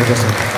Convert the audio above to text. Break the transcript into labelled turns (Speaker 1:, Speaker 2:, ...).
Speaker 1: Professor.